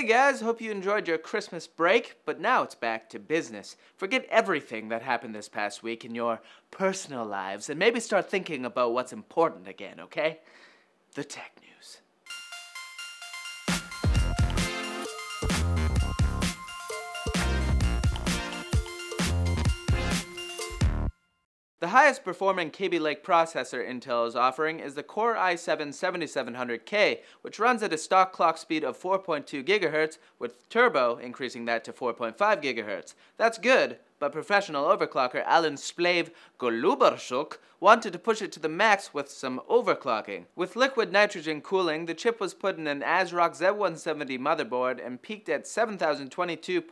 Hey guys, hope you enjoyed your Christmas break, but now it's back to business. Forget everything that happened this past week in your personal lives and maybe start thinking about what's important again, okay? The tech news. The highest performing Kaby Lake processor Intel is offering is the Core i7-7700K, which runs at a stock clock speed of 4.2 GHz, with Turbo increasing that to 4.5 GHz. That's good, but professional overclocker Alan Splave Golibersuch wanted to push it to the max with some overclocking. With liquid nitrogen cooling, the chip was put in an ASRock Z170 motherboard and peaked at 7022.96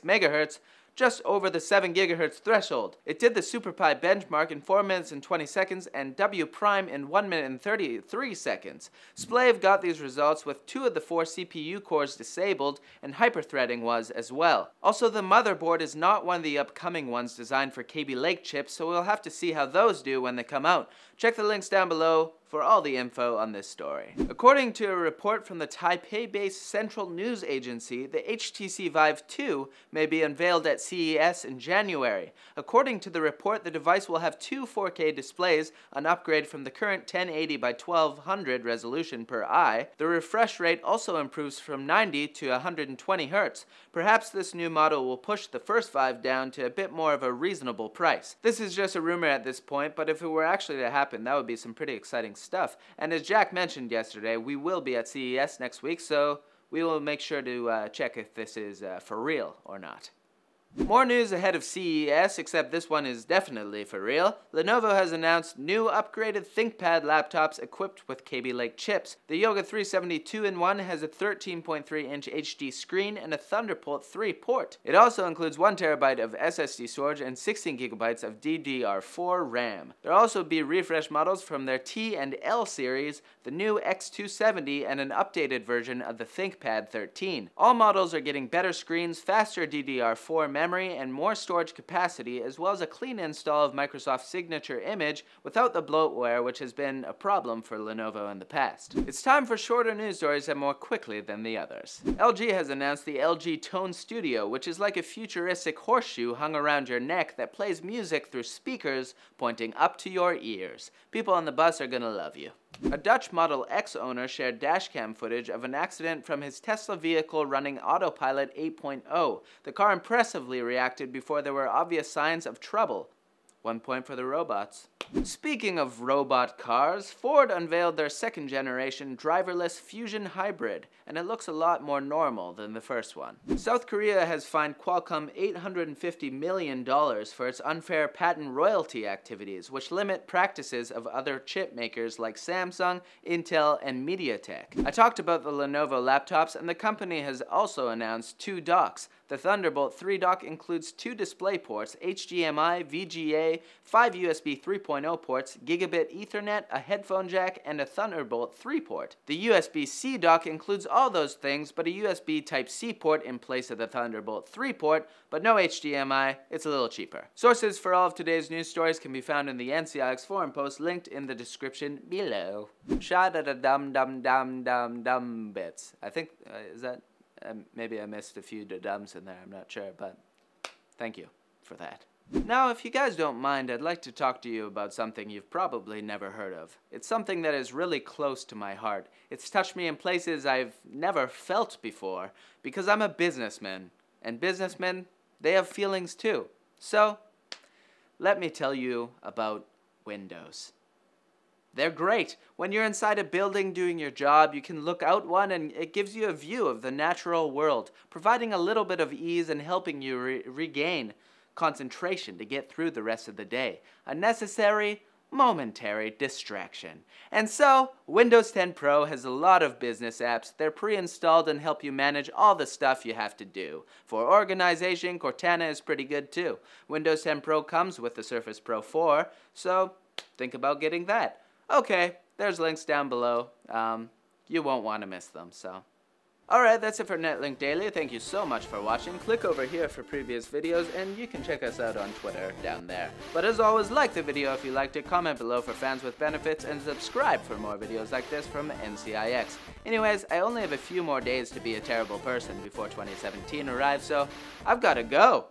MHz, just over the 7 GHz threshold. It did the SuperPi benchmark in 4 minutes and 20 seconds and wPrime in 1 minute and 33 seconds. Splave got these results with two of the four CPU cores disabled and hyperthreading was as well. Also the motherboard is not one of the upcoming ones designed for Kaby Lake chips so we'll have to see how those do when they come out. Check the links down below for all the info on this story. According to a report from the Taipei-based Central News Agency, the HTC Vive 2 may be unveiled at CES in January. According to the report, the device will have two 4K displays, an upgrade from the current 1080 by 1200 resolution per eye. The refresh rate also improves from 90 to 120 Hz. Perhaps this new model will push the first Vive down to a bit more of a reasonable price. This is just a rumor at this point, but if it were actually to happen, that would be some pretty exciting stuff. And as Jack mentioned yesterday, we will be at CES next week, so we will make sure to uh, check if this is uh, for real or not. More news ahead of CES, except this one is definitely for real. Lenovo has announced new upgraded ThinkPad laptops equipped with Kaby Lake chips. The Yoga 370 2-in-1 has a 13.3-inch HD screen and a Thunderbolt 3 port. It also includes 1TB of SSD storage and 16GB of DDR4 RAM. There'll also be refresh models from their T and L series, the new X270, and an updated version of the ThinkPad 13. All models are getting better screens, faster DDR4 memory, and more storage capacity, as well as a clean install of Microsoft Signature Image without the bloatware which has been a problem for Lenovo in the past. It's time for shorter news stories and more quickly than the others. LG has announced the LG Tone Studio, which is like a futuristic horseshoe hung around your neck that plays music through speakers pointing up to your ears. People on the bus are gonna love you. A Dutch Model X owner shared dashcam footage of an accident from his Tesla vehicle running Autopilot 8.0. The car impressively reacted before there were obvious signs of trouble. One point for the robots. Speaking of robot cars, Ford unveiled their second generation driverless Fusion Hybrid, and it looks a lot more normal than the first one. South Korea has fined Qualcomm $850 million for its unfair patent royalty activities, which limit practices of other chip makers like Samsung, Intel, and MediaTek. I talked about the Lenovo laptops, and the company has also announced two docks. The Thunderbolt 3 dock includes two display ports, HDMI, VGA, five USB 3.0 ports, gigabit Ethernet, a headphone jack, and a Thunderbolt 3 port. The USB-C dock includes all those things, but a USB Type-C port in place of the Thunderbolt 3 port, but no HDMI, it's a little cheaper. Sources for all of today's news stories can be found in the NCIX forum post linked in the description below. Shot at a dum dum dum dum dum bits. I think, uh, is that um, maybe I missed a few da-dums in there, I'm not sure, but thank you for that. Now, if you guys don't mind, I'd like to talk to you about something you've probably never heard of. It's something that is really close to my heart. It's touched me in places I've never felt before, because I'm a businessman, and businessmen, they have feelings too. So, let me tell you about Windows. They're great. When you're inside a building doing your job, you can look out one and it gives you a view of the natural world, providing a little bit of ease and helping you re regain concentration to get through the rest of the day. A necessary, momentary distraction. And so, Windows 10 Pro has a lot of business apps. They're pre-installed and help you manage all the stuff you have to do. For organization, Cortana is pretty good too. Windows 10 Pro comes with the Surface Pro 4, so think about getting that. Okay, there's links down below. Um, you won't want to miss them, so Alright, that's it for Netlinked Daily. Thank you so much for watching. Click over here for previous videos, and you can check us out on Twitter down there. But as always, like the video if you liked it, comment below for fans with benefits, and subscribe for more videos like this from NCIX. Anyways, I only have a few more days to be a terrible person before 2017 arrives, so I've gotta go.